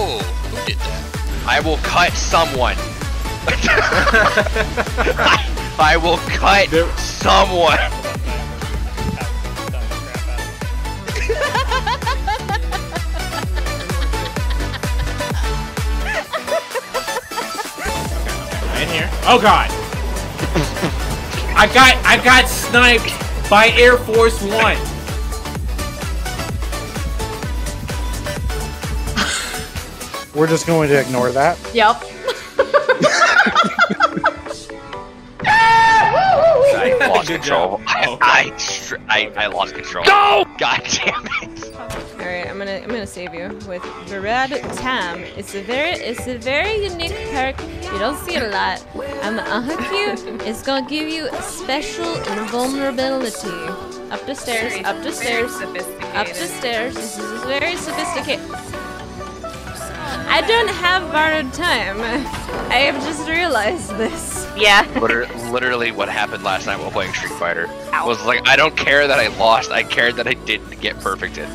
Oh, who did that? I will cut someone. I, I will cut There- someone. In here. Oh god. I got I got sniped by Air Force One. We're just going to ignore that. Yep. I lost control. job. I, I, I, I lost control. Go! God damn it. All right, I'm gonna I'm gonna save you with Borrowed Time. It's a very it's a very unique perk. You don't see it a lot. I'm gonna unhook you. It's gonna give you special invulnerability. Up the stairs, up the stairs, up the stairs. This is very sophisticated. I don't have borrowed time. I have just realized this. Yeah. Liter- literally what happened last night while playing Street Fighter was like I don't care that I lost. I cared that I didn't get perfected.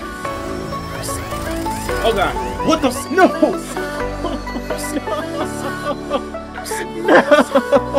Oh god. What the f- no! no!